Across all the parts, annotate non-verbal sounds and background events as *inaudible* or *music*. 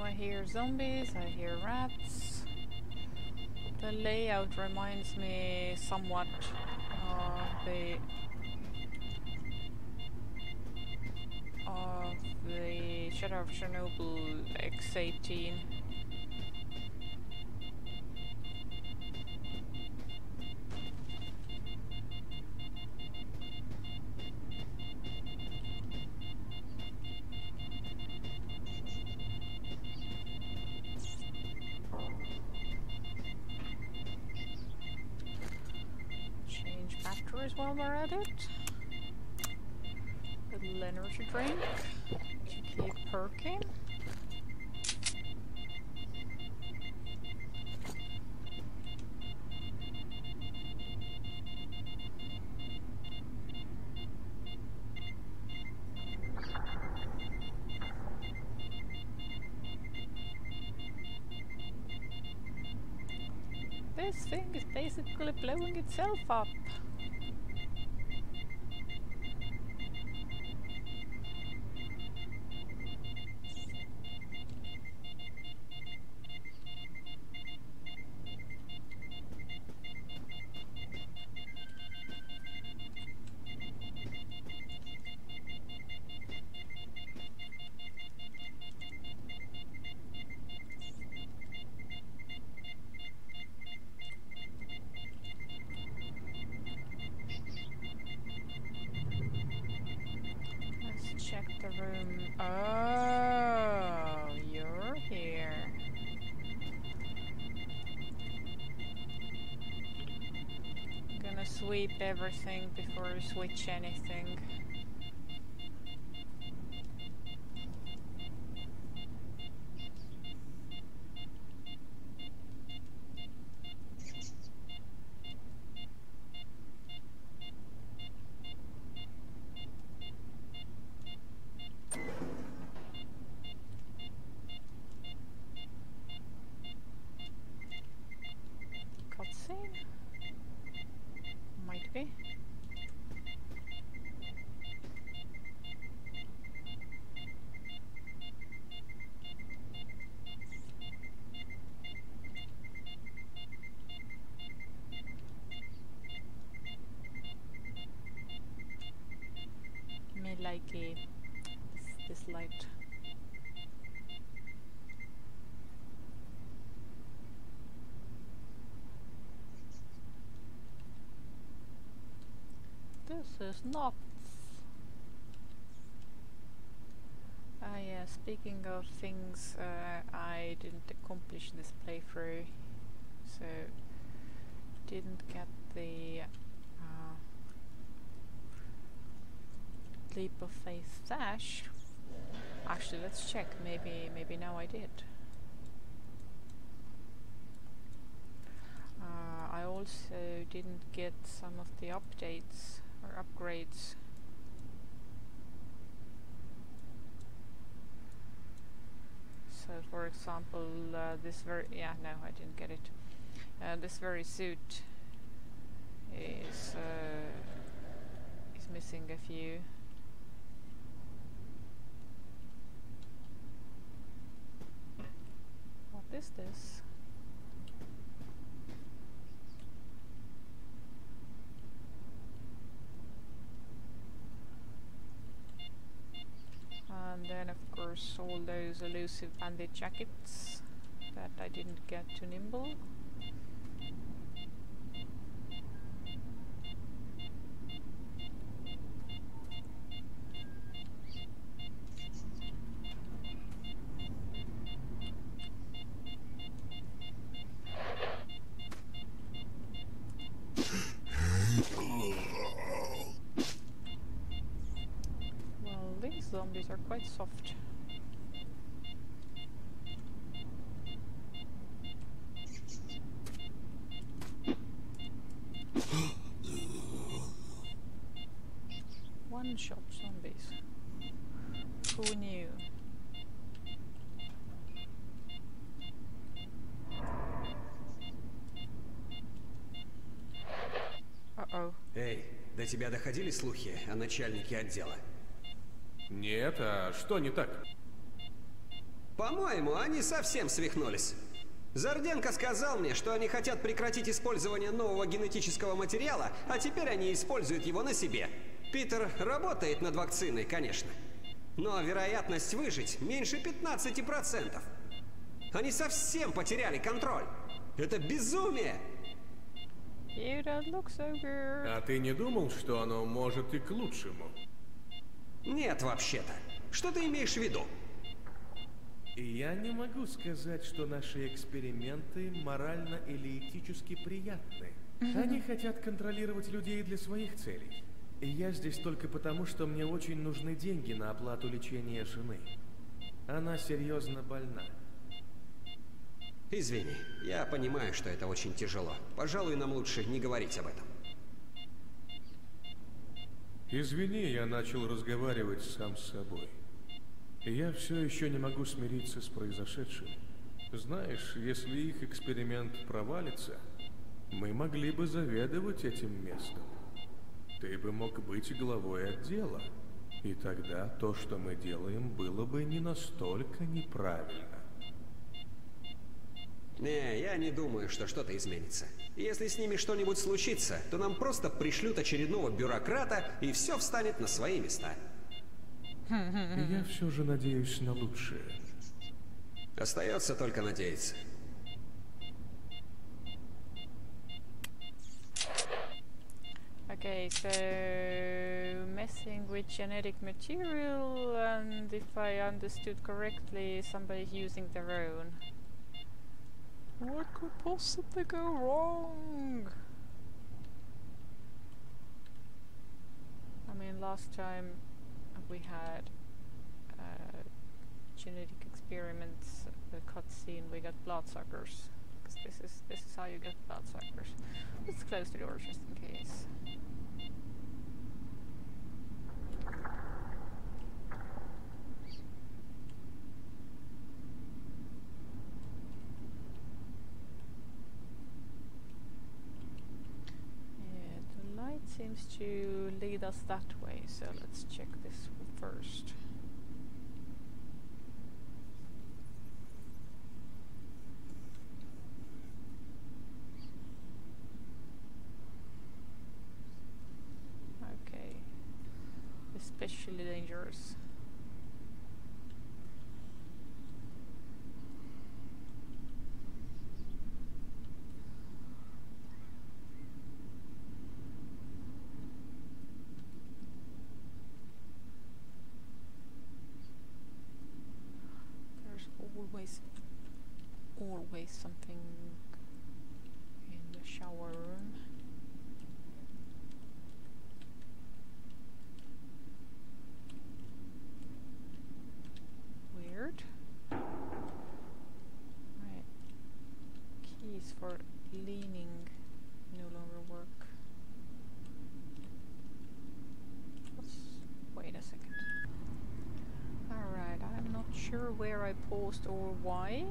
I hear zombies, I hear rats. The layout reminds me somewhat of the of the Shadow of Chernobyl X18. Basically blowing itself up. Sweep everything before you switch anything. Cutscene? Might be. Me like a this, this light. This nuts. Ah yeah, speaking of things uh, I didn't accomplish this playthrough, so didn't get the uh, leap of faith dash. Actually, let's check. Maybe, maybe now I did. Uh, I also didn't get some of the updates or upgrades. So, for example, uh, this very yeah no I didn't get it. Uh, this very suit is uh, is missing a few. What is this? And then of course all those elusive bandit jackets that I didn't get to nimble. Тебя доходили слухи о начальнике отдела? Нет, а что не так? По-моему, они совсем свихнулись. Зарденко сказал мне, что они хотят прекратить использование нового генетического материала, а теперь они используют его на себе. Питер работает над вакциной, конечно. Но вероятность выжить меньше 15%. Они совсем потеряли контроль. Это безумие! You don't look so good. А ты не думал, что оно может и к лучшему? Нет, вообще-то. Что ты имеешь в виду? Я не могу сказать, что наши эксперименты морально или этически приятны. Они хотят контролировать людей для своих целей. И я здесь только потому, что мне очень нужны деньги на оплату лечения жены. Она серьезно больна. Извини, я понимаю, что это очень тяжело. Пожалуй, нам лучше не говорить об этом. Извини, я начал разговаривать сам с собой. Я все еще не могу смириться с произошедшим. Знаешь, если их эксперимент провалится, мы могли бы заведовать этим местом. Ты бы мог быть главой отдела. И тогда то, что мы делаем, было бы не настолько неправильно. Не, я не думаю, что что-то изменится. Если с ними что-нибудь случится, то нам просто пришлют очередного бюрократа, и все встанет на свои места. *laughs* Я все же надеюсь на лучшее. Остается только надеяться. Okay, so messing with genetic material, and if I understood correctly, somebody's using their own. What could possibly go wrong? I mean, last time we had uh, genetic experiments, the cutscene, we got bloodsuckers. 'Cause this is this is how you get bloodsuckers. Let's close the door just in case. Yeah, the light seems to lead us that way, so let's check this first. Okay. Especially dangerous. There's always, always something in the shower room. Weird. Right. Keys for leaning no longer work. What's- Wait a second. Alright, I'm not sure where I paused or why,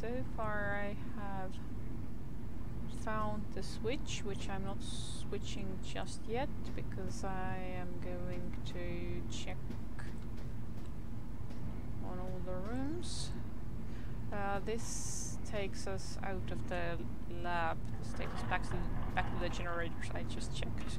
so far I have found the switch, which I'm not switching just yet because I am going to check on all the rooms. Uh, this takes us out of the lab. This takes us back to the, back to the generators I just checked.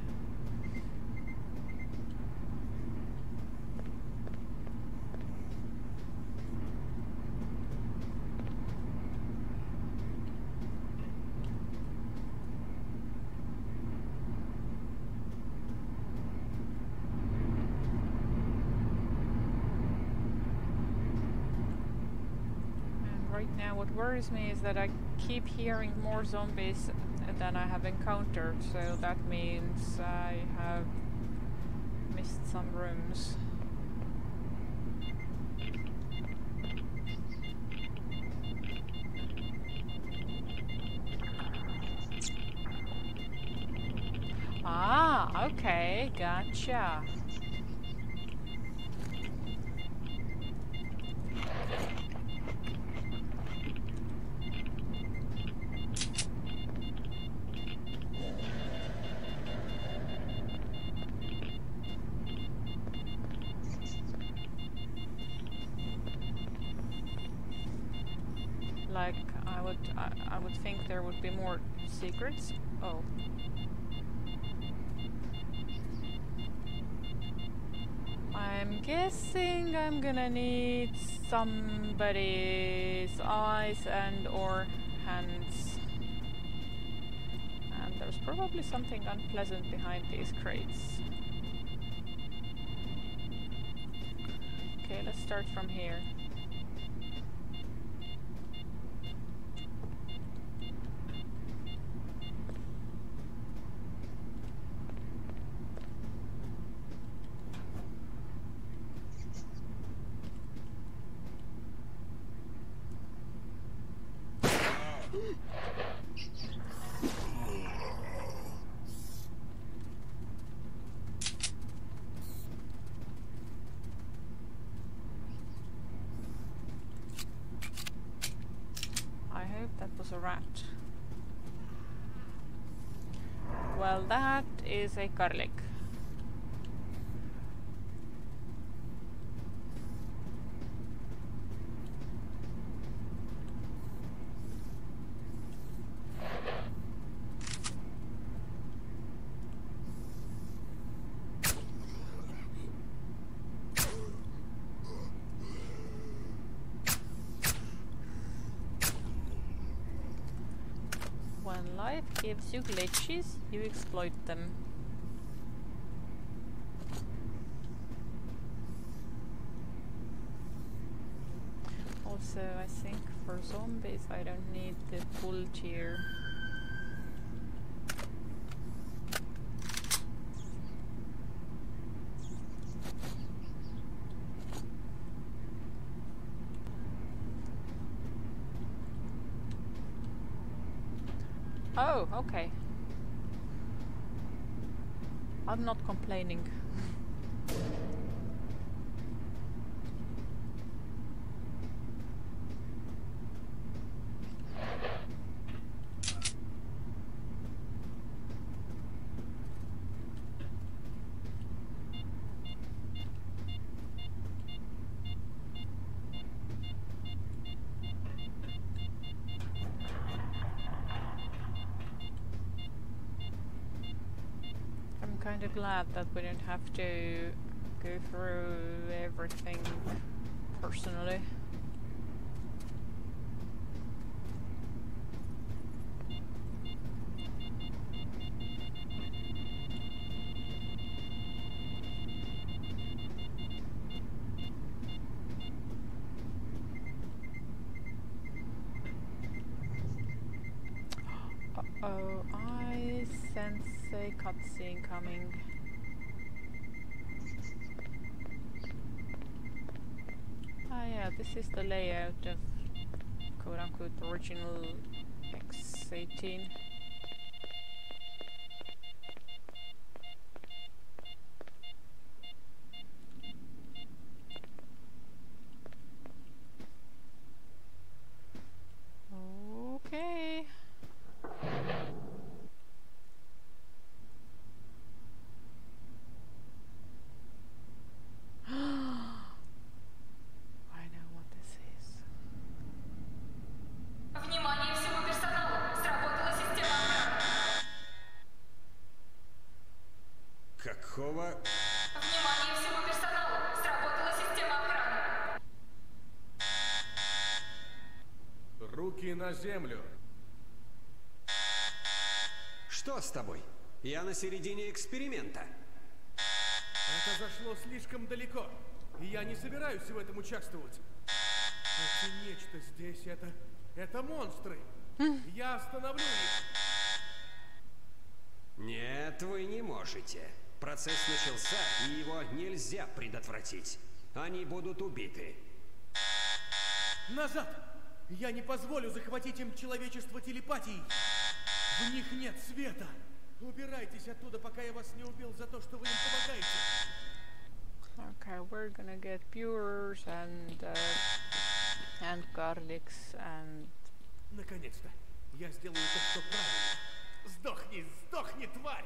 And right now, what worries me is that I keep hearing more zombies than I have encountered, so that means I have missed some rooms. Ah, okay, gotcha. Would think there would be more secrets. Oh. I'm guessing I'm gonna need somebody's eyes and or hands. And there's probably something unpleasant behind these crates. Okay, let's start from here. I hope that was a rat. Well, that is a karlik. You glitches, you exploit them. Also, I think for zombies I don't need the full tier. Oh, okay. I'm not complaining. I'm kind of glad that we don't have to go through everything personally. *gasps* Uh-oh, I sense cutscene coming. Ah yeah, this is the layout of quote-unquote original X18. Какого... Внимание всему персоналу! Сработала система охраны. Руки на землю. Что с тобой? Я на середине эксперимента. Это зашло слишком далеко. И я не собираюсь в этом участвовать. Это нечто здесь, это... Это монстры. Я остановлю их. Нет, вы не можете. Процесс начался, и его нельзя предотвратить. Они будут убиты. Назад! Я не позволю захватить им человечество телепатией. В них нет света. Убирайтесь оттуда, пока я вас не убил за то, что вы им помогаете. Okay, we're gonna get viewers and uh, and garlics and Наконец-то. Я сделаю то, что правильно. Сдохни, сдохни, тварь!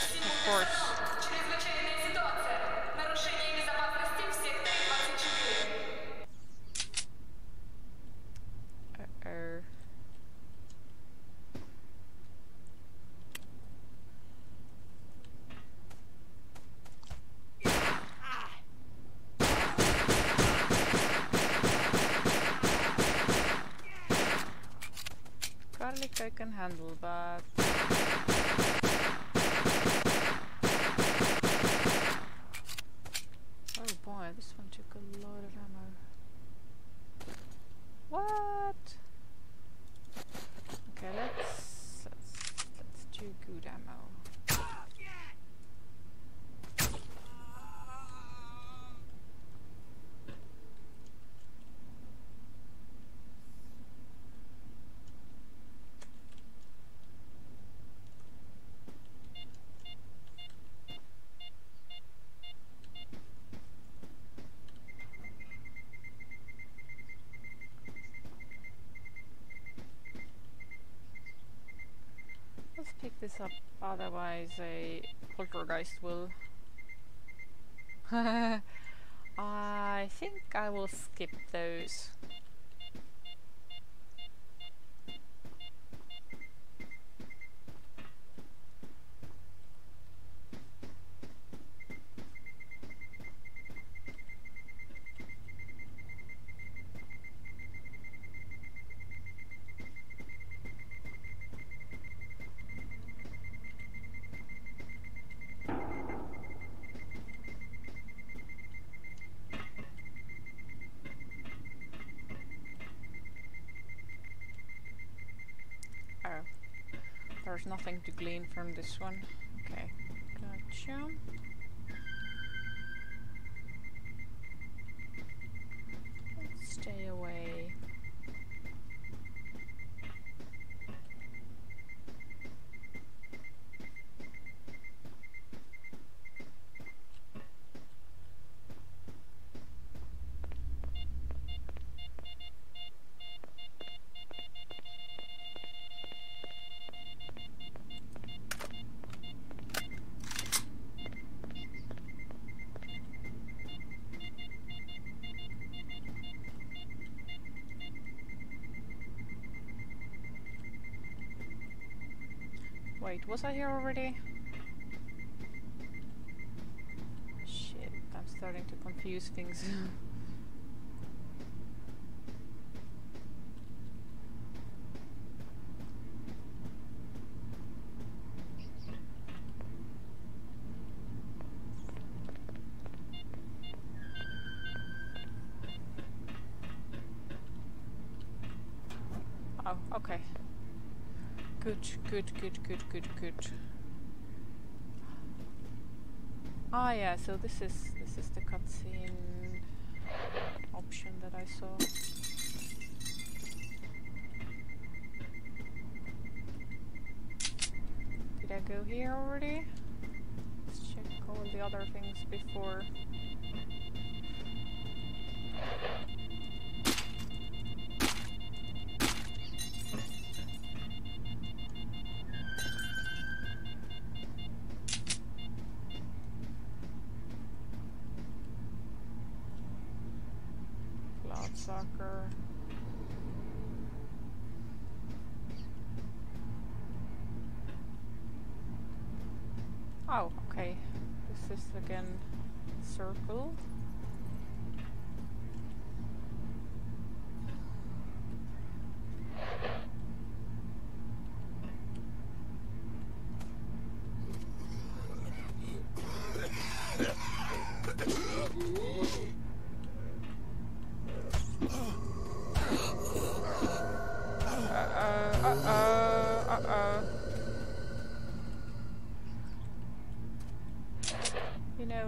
pick this up, otherwise a poltergeist will. *laughs* I think I will skip those. Oh, there's nothing to glean from this one. Okay, gotcha. Let's stay away. Wait, was I here already? Shit, I'm starting to confuse things. *laughs* oh, okay. Good, good, good, good, good, good. Ah, yeah. So this is this is the cutscene option that I saw. Did I go here already? Let's check all the other things before. Oh, okay. This is again circle.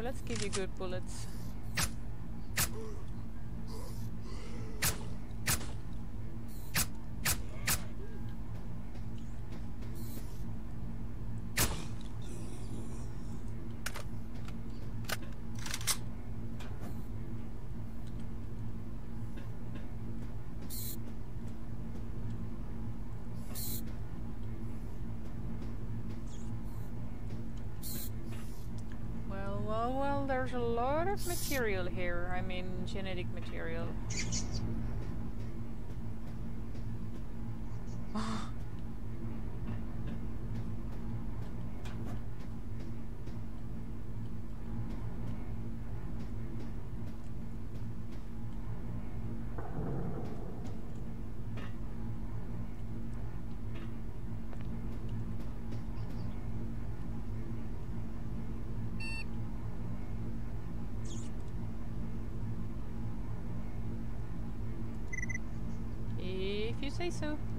Let's give you good bullets. There's a lot of material here. I mean, genetic material. If you say so.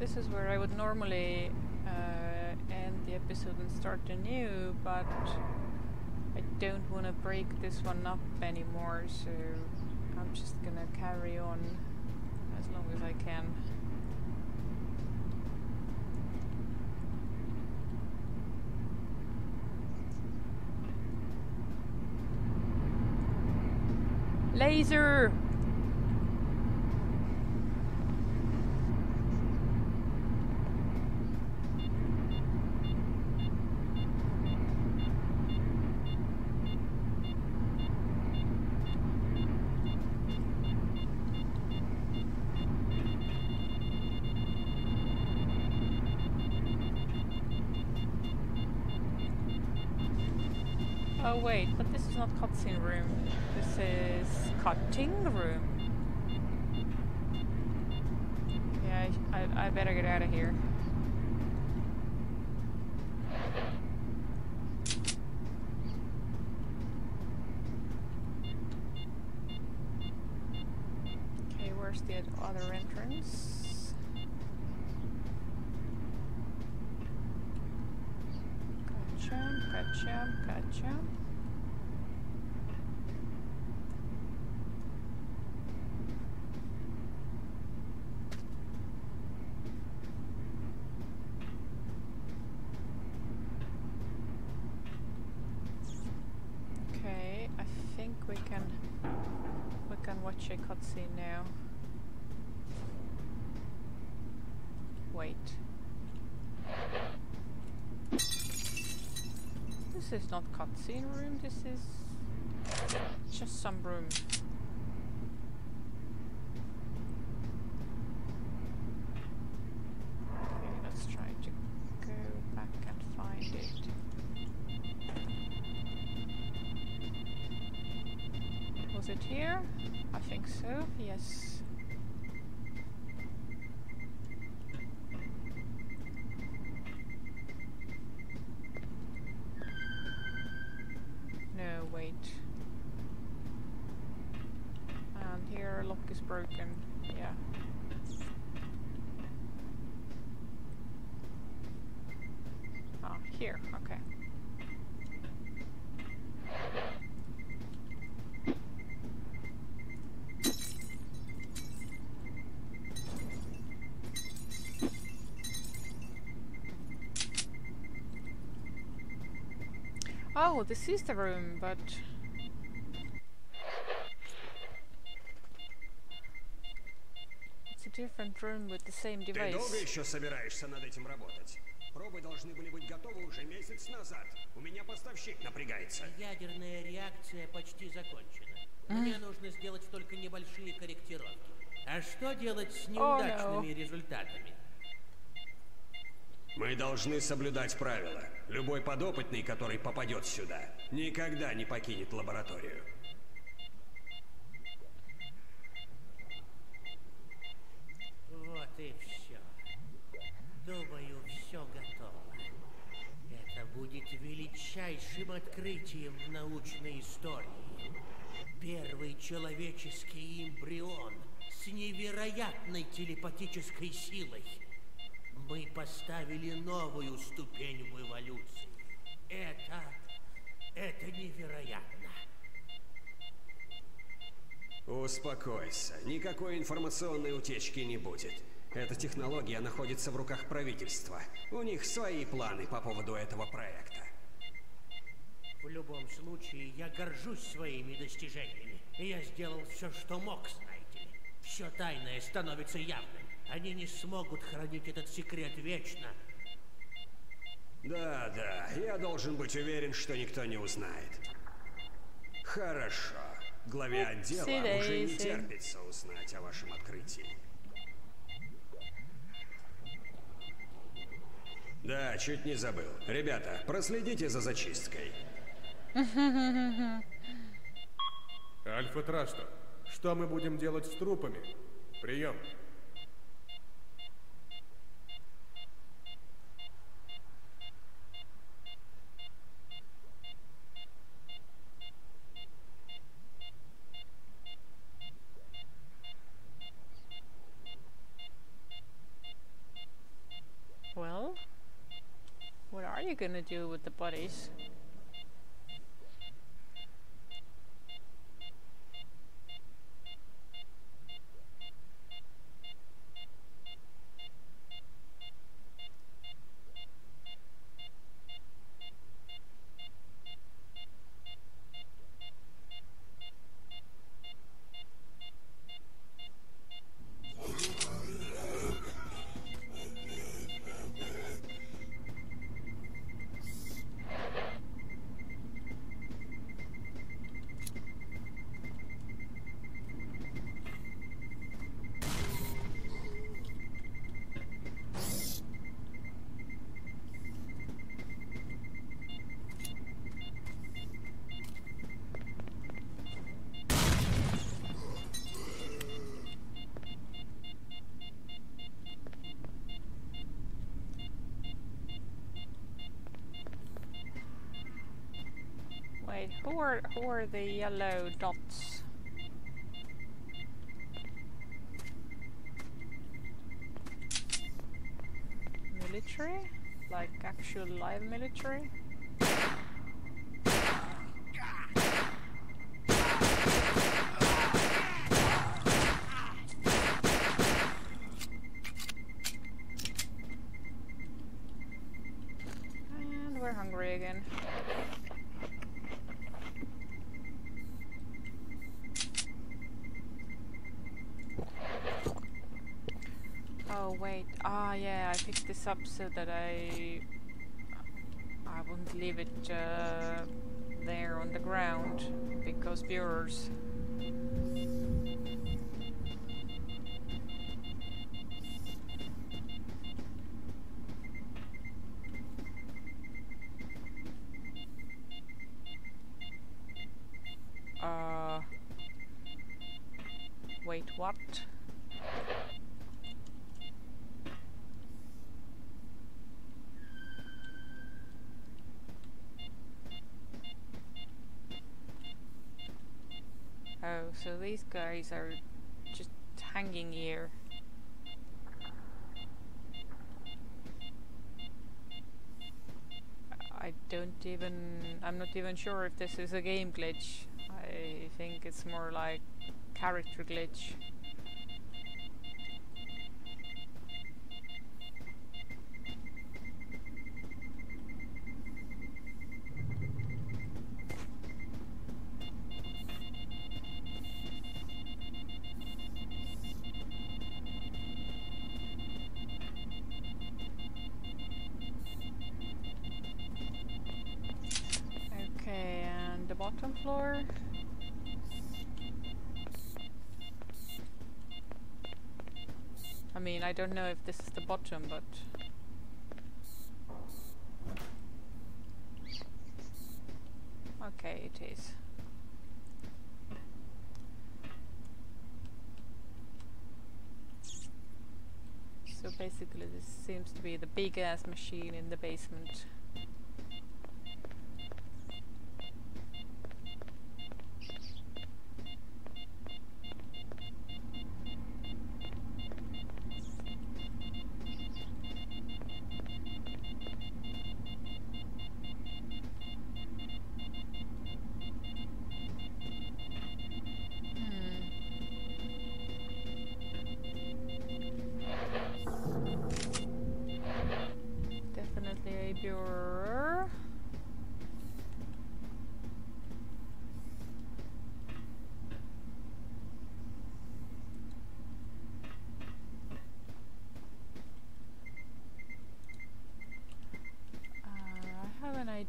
This is where I would normally uh, end the episode and start anew, but I don't want to break this one up anymore, so I'm just gonna carry on as long as I can. Laser! Oh wait, but this is not cutscene room. This is cutting room. Yeah, I, I, I better get out of here. Okay, where's the other entrance? Gotcha, gotcha, gotcha. Okay, I think we can we can cutscene now. Wait. This is not cutscene room, this is just some room. Okay, let's try to go back and find it. Was it here? I think so, yes. No, wait. And here lock is broken. Yeah. Oh, here, okay. Oh, this is the room, but different room with the same Ты долго device. еще собираешься над этим работать? Пробы должны были быть готовы уже месяц назад. У меня поставщик напрягается. Ядерная реакция почти закончена. Мне нужно сделать только небольшие корректировки. А что делать с неудачными результатами? Мы должны соблюдать правила. Любой подопытный, который попадет сюда, никогда не покинет лабораторию. и все. Думаю, все готово. Это будет величайшим открытием в научной истории. Первый человеческий эмбрион с невероятной телепатической силой. Мы поставили новую ступень в эволюции. Это... это невероятно. Успокойся, никакой информационной утечки не будет. Эта технология находится в руках правительства. У них свои планы по поводу этого проекта. В любом случае, я горжусь своими достижениями. Я сделал все, что мог, знаете ли. Все тайное становится явным. Они не смогут хранить этот секрет вечно. Да, да, я должен быть уверен, что никто не узнает. Хорошо. Главе отдела уже не терпится узнать о вашем открытии. Да, чуть не забыл. Ребята, проследите за зачисткой. Альфа Траста, что мы будем делать с трупами? Прием. Gonna do with the bodies? Who are who are the yellow dots? Military? Like actual live military? And we're hungry again. Oh wait, ah yeah, I picked this up so that I I wouldn't leave it uh, there on the ground because burers. So these guys are just hanging here. I don't even. I'm not even sure if this is a game glitch. I think it's more like character glitch. Don't know if this is the bottom, but. Okay, it is. So basically, this seems to be the big ass machine in the basement.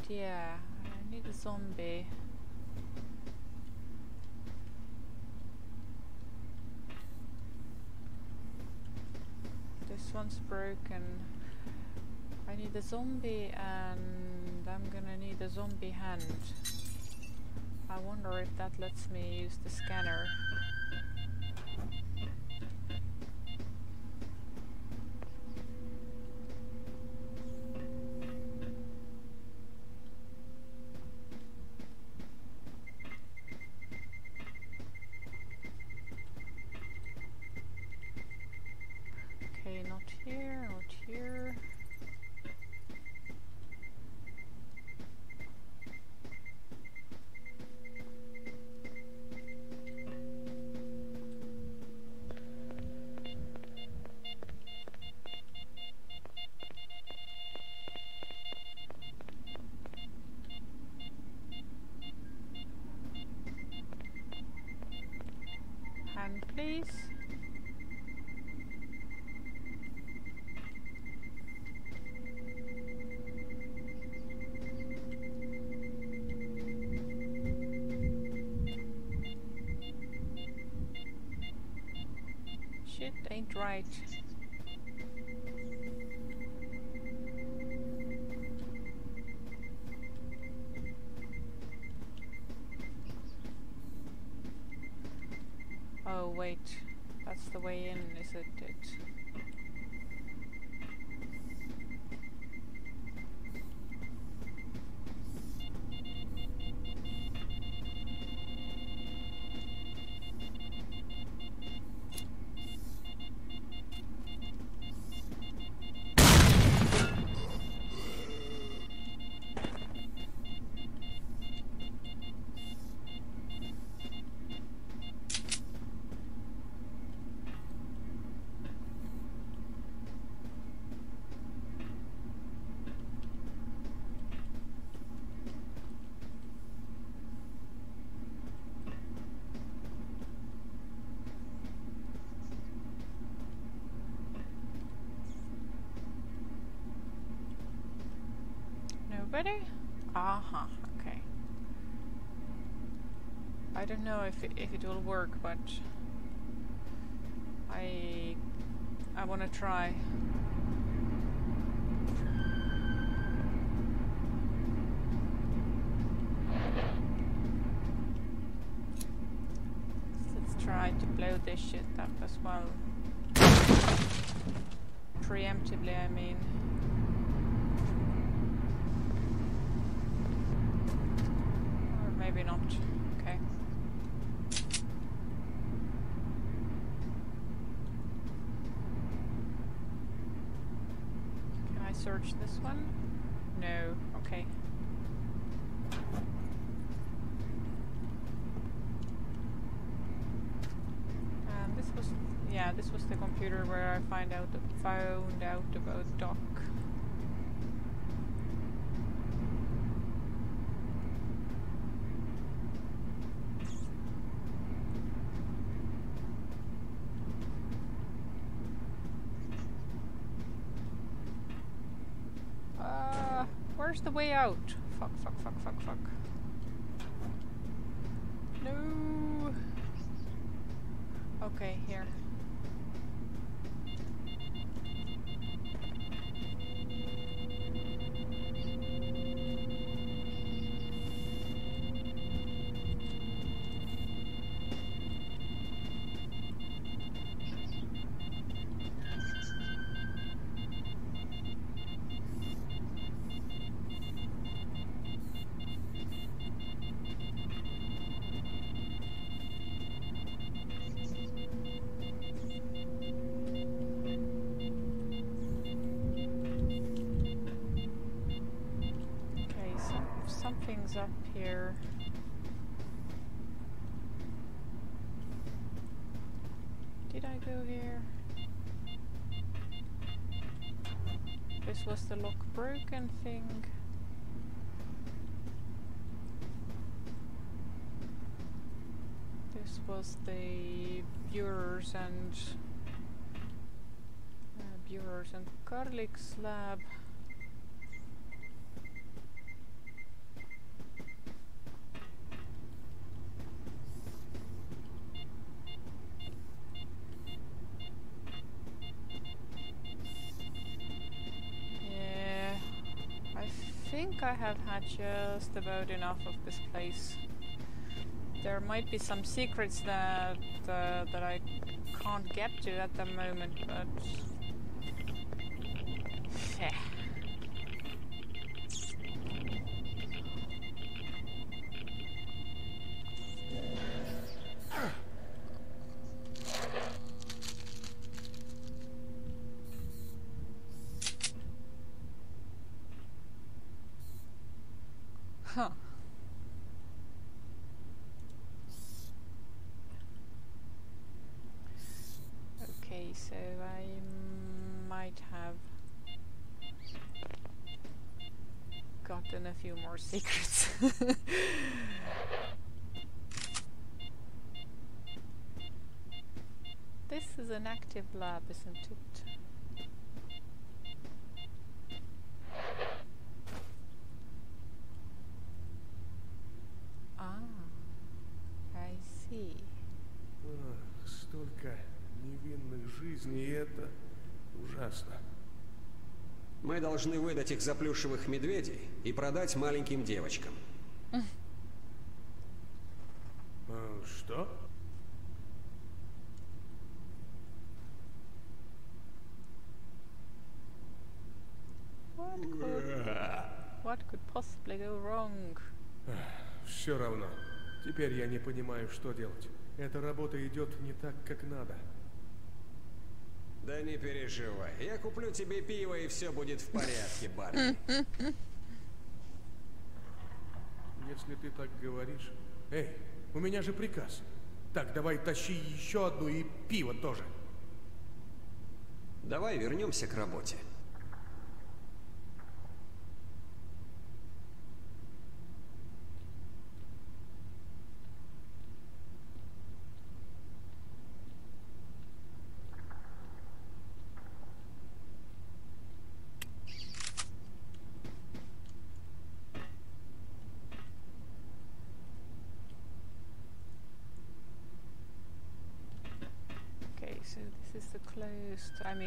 Idea. I need a zombie. This one's broken. I need a zombie and I'm gonna need a zombie hand. I wonder if that lets me use the scanner. Right. Oh wait, that's the way in, is it? Nobody? Uh-huh, okay. I don't know if it, if it will work, but I I want to try. Let's try to blow this shit up as well. Preemptively, I mean. Or maybe not. Okay. Can I search this one? No. Okay. And this was, yeah, this was the computer where I find out found out about Doc. Uh, where's the way out? Fuck, fuck, fuck, fuck, fuck. No. Okay, here. Up here. Did I go here? This was the lock broken thing. This was the burers and uh, burers and karliks lab. I have had just about enough of this place. There might be some secrets that uh, that I can't get to at the moment, but yeah. Huh. Okay, so I might have gotten a few more secrets. *laughs* this is an active lab, isn't it? Должны выдать их за плюшевых медведей и продать маленьким девочкам. А, что? What could, what could possibly go wrong? Все равно. Теперь я не понимаю, что делать. Эта работа идет не так, как надо. Да не переживай, я куплю тебе пиво и все будет в порядке, Барни. *laughs* Если ты так говоришь... Эй, у меня же приказ. Так, давай тащи еще одну и пиво тоже. Давай вернемся к работе.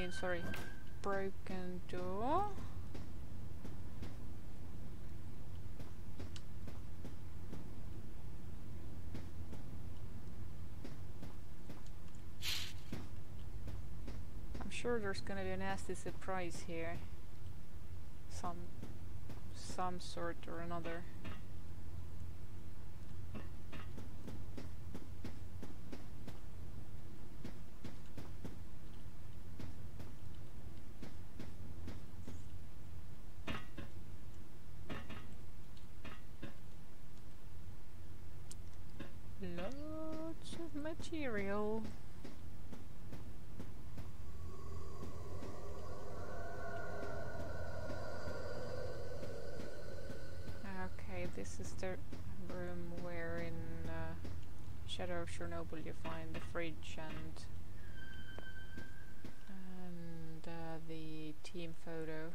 Mean, sorry, broken door. I'm sure there's gonna be a nasty surprise here. Some, some sort or another. Okay, this is the room where in uh, Shadow of Chernobyl you find the fridge and and uh, the team photo.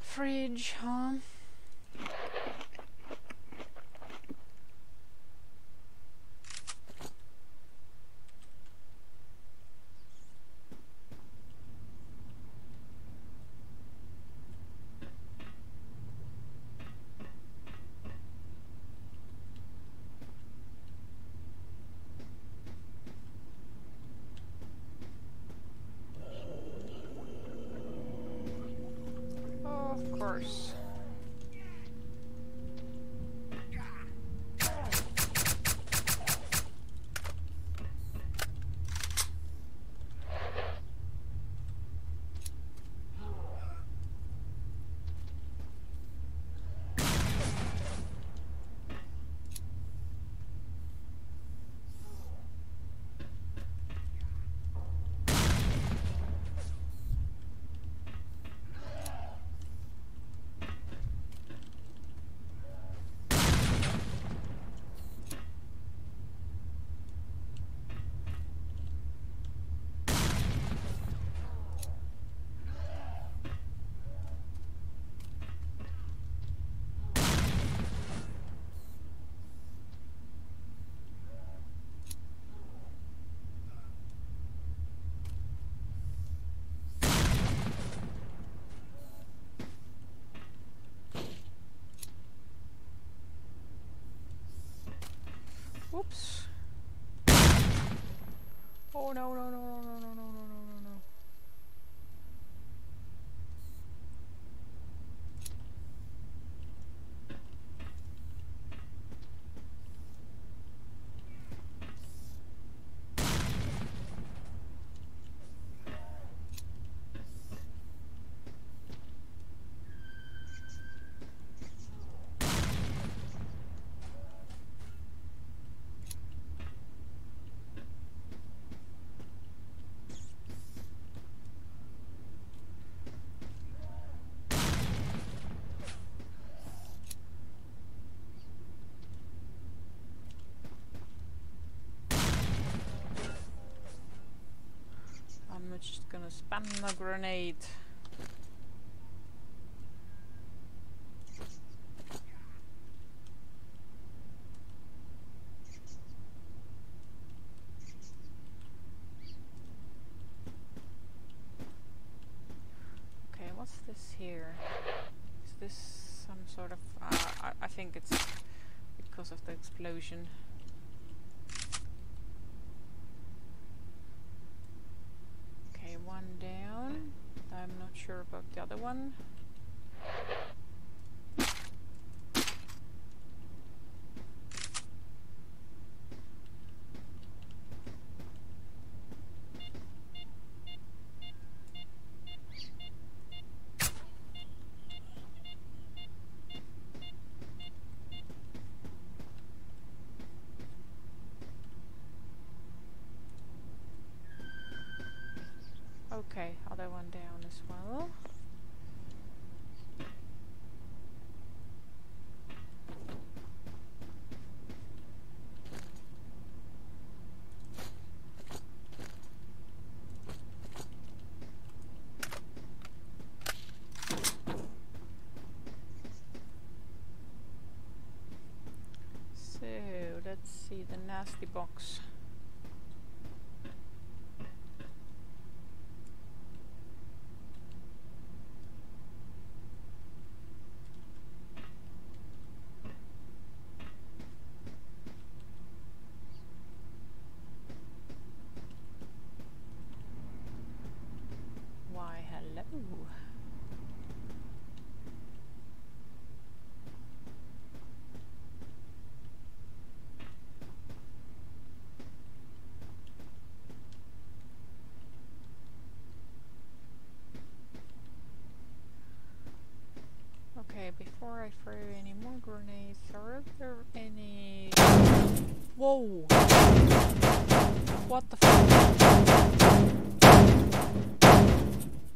Fridge, huh? worse. Of course. gonna spam a grenade. Okay, what's this here? Is this some sort of... Uh, I, I think it's because of the explosion. Okay, one down. I'm not sure about the other one. Okay, other one down as well. So the nasty box. Why, hello. Okay, before I throw any more grenades, are there any... Whoa! What the fuck?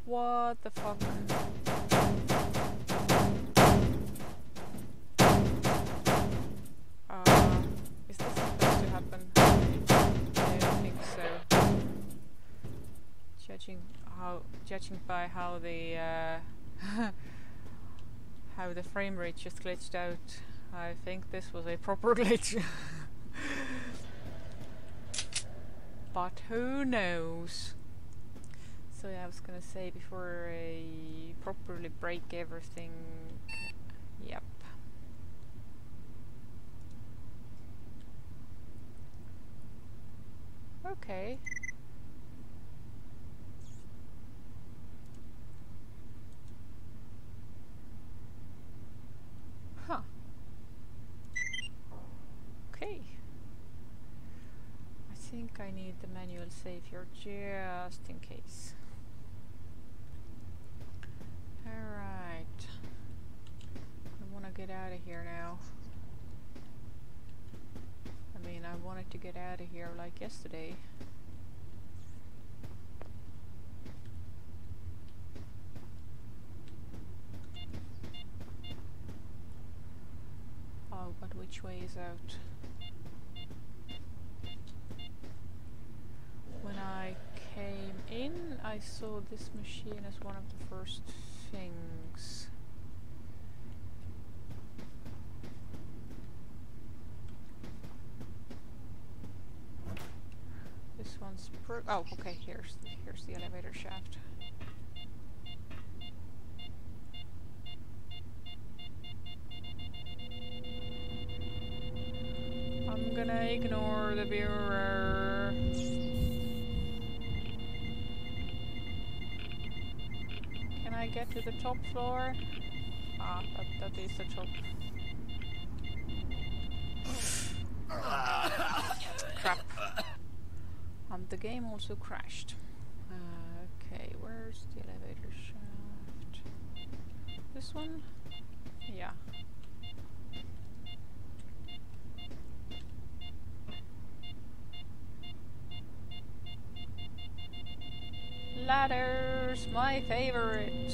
What the fuck? Uh, is this supposed to happen? I don't think so. Judging how, judging by how the uh, *laughs* how the frame rate just glitched out, I think this was a proper *laughs* glitch. but who knows? So yeah, I was gonna say before I properly break everything. Yep. Okay. Huh. Okay. I think I need the manual save here just in case. Alright. I want to get out of here now. I mean, I wanted to get out of here like yesterday. Oh, but which way is out? When I came in, I saw this machine as one of the first things. This one's pro- oh, okay, here's the, here's the elevator shaft. Floor? Ah, that, that is the top. Crap. And the game also crashed. Okay, where's the elevator shaft? This one? Yeah. Ladders, my favorite.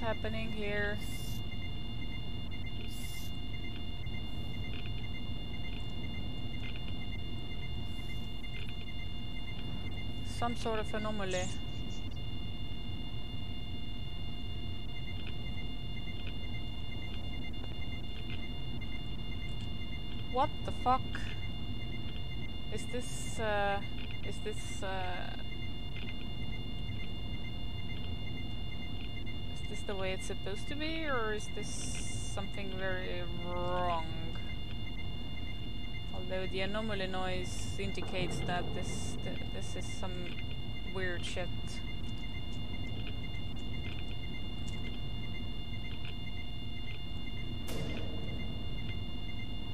Happening here? Some sort of anomaly. What the fuck? Is this, uh, is this, uh, is this the way it's supposed to be, or is this something very wrong? Although the anomaly noise indicates that this, th this is some weird shit.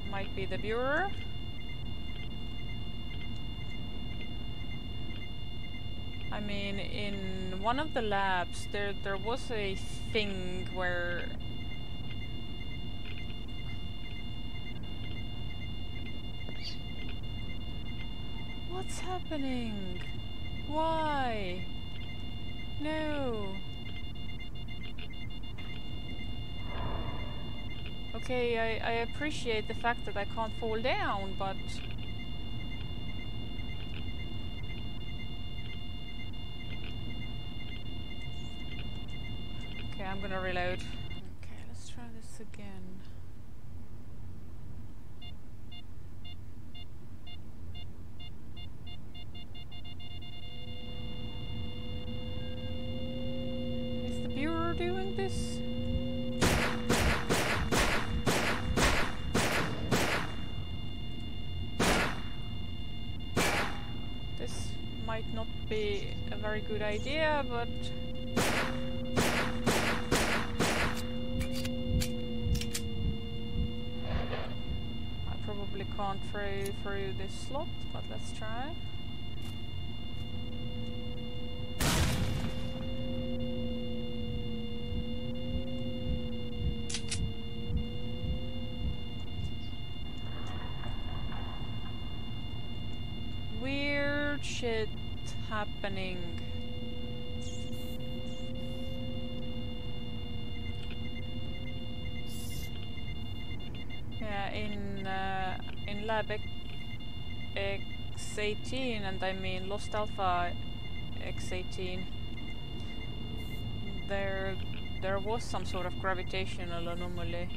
Might be the burer. I mean, in one of the labs, there there was a thing where What's happening? Why? No. Okay, I, I appreciate the fact that I can't fall down, but... Okay, I'm gonna reload. Okay, let's try this again. Is the burer doing this? This might not be a very good idea, but... I probably can't throw through this slot, but let's try. Weird shit happening. X18, and I mean Lost Alpha X18, there there was some sort of gravitational anomaly.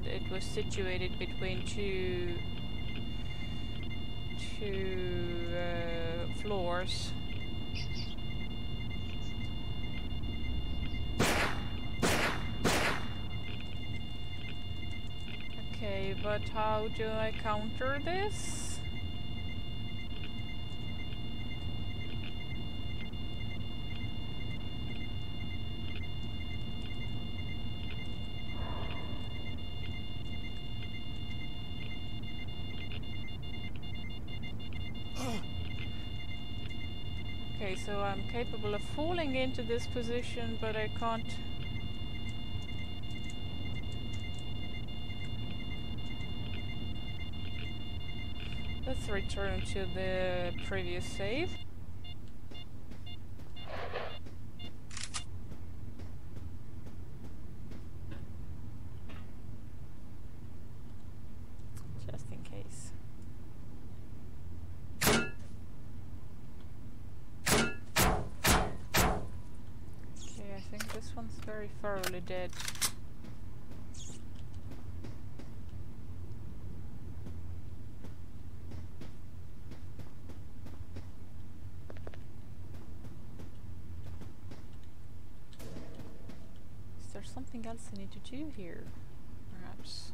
and it was situated between two two uh, floors. Okay, but how do I counter this? *gasps* Okay, so I'm capable of falling into this position, but I can't... return to the previous save. Just in case. Okay, I think this one's very thoroughly dead. Is there something else I need to do here? Perhaps.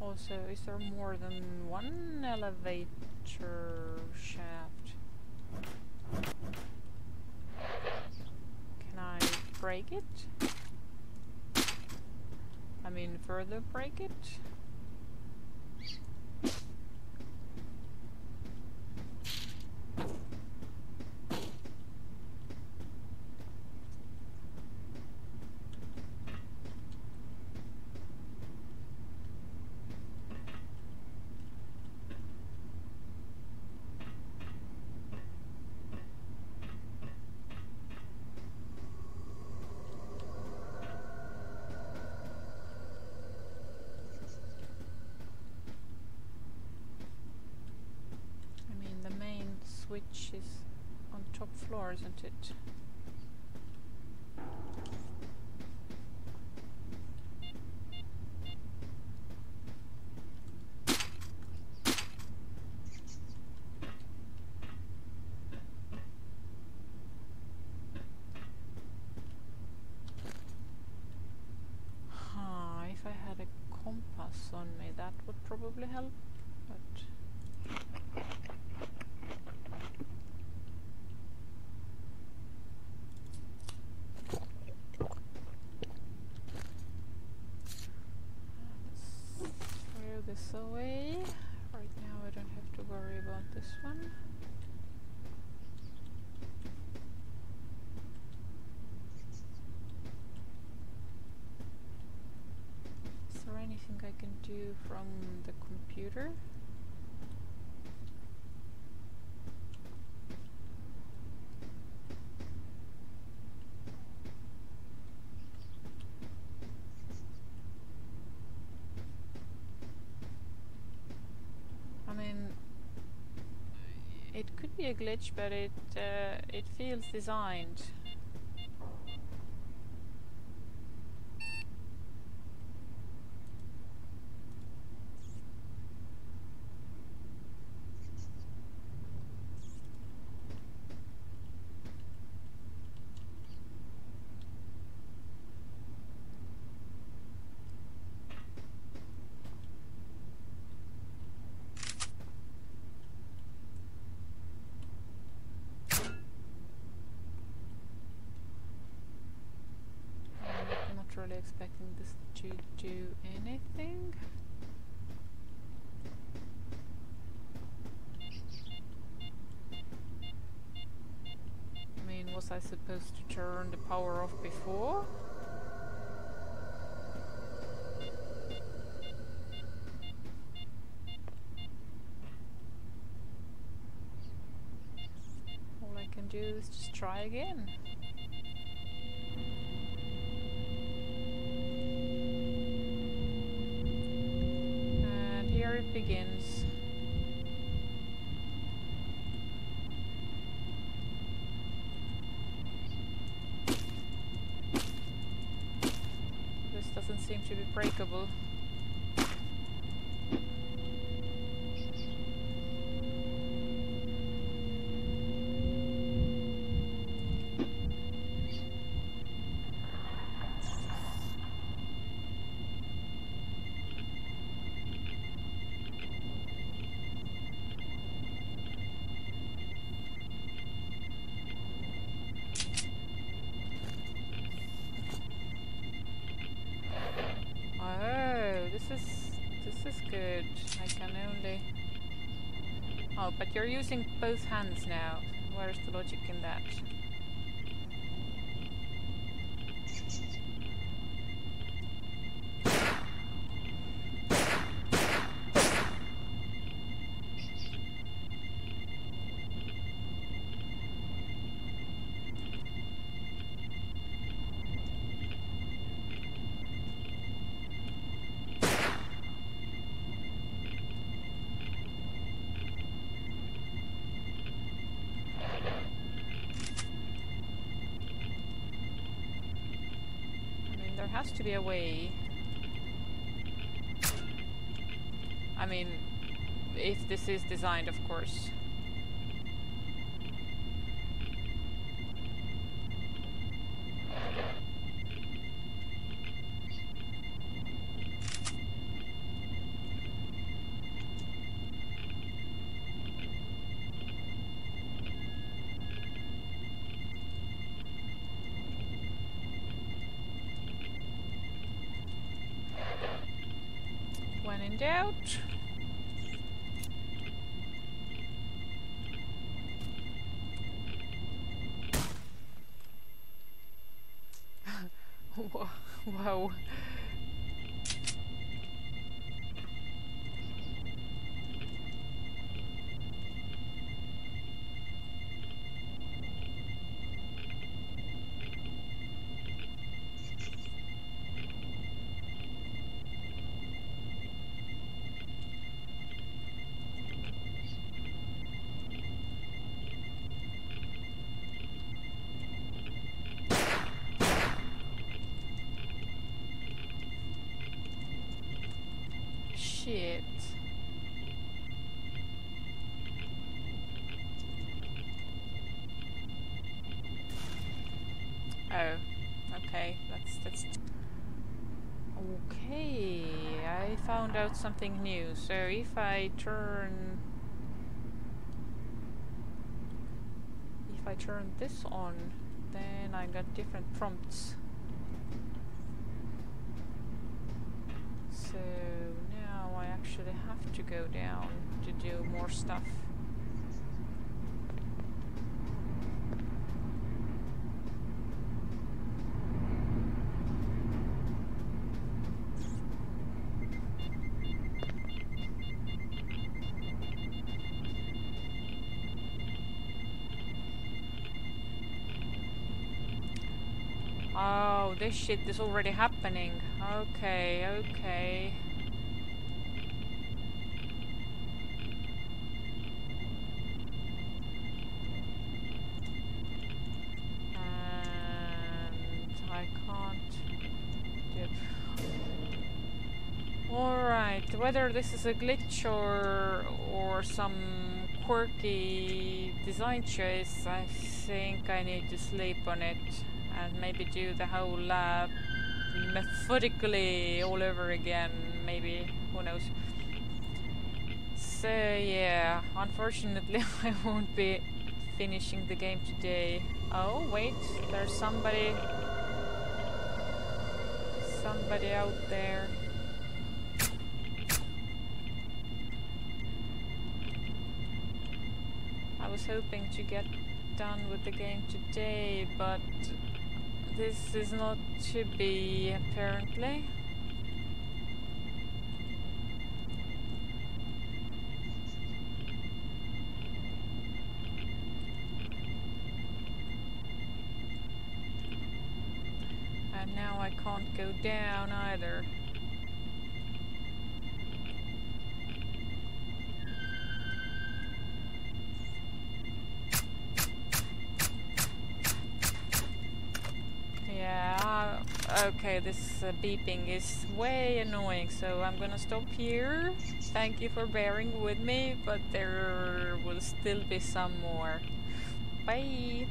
Also, is there more than one elevator shaft? I mean, further break it? I mean, the main switch is on top floor, isn't it? Huh, if I had a compass on me, that would probably help, but... Let's throw this away. Right now I don't have to worry about this one. Is there anything I can do from the computer? I mean, it could be a glitch, but it uh, it feels designed. I'm not expecting this to do anything. I mean, was I supposed to turn the power off before? All I can do is just try again. And here it begins. This doesn't seem to be breakable. Oh, this is this is good. I can only. Oh, but you're using both hands now. Where's the logic in that? I mean, there has to be a way. I mean, if this is designed, of course. Okay. That's that's. Okay, I found out something new. So if I turn, if I turn this on, then I got different prompts. So now I actually have to go down to do more stuff. Oh, this shit is already happening. Okay, okay. And I can't Alright, whether this is a glitch or or some quirky design choice, I think I need to sleep on it and maybe do the whole lab methodically all over again, maybe, who knows. So yeah, unfortunately *laughs* I won't be finishing the game today. Oh wait, there's somebody somebody out there. I was hoping to get done with the game today, but this is not to be apparently. And now I can't go down either. This uh, beeping is way annoying, so I'm gonna stop here. Thank you for bearing with me, but there will still be some more. Bye!